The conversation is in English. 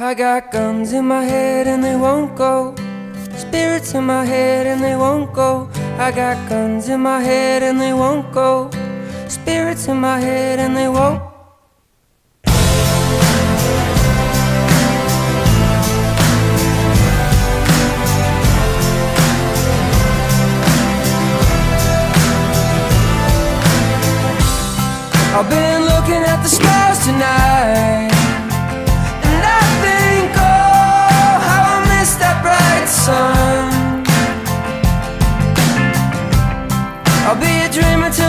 I got guns in my head and they won't go. Spirits in my head and they won't go. I got guns in my head and they won't go. Spirits in my head and they won't. I've been I'll be a dreamer too.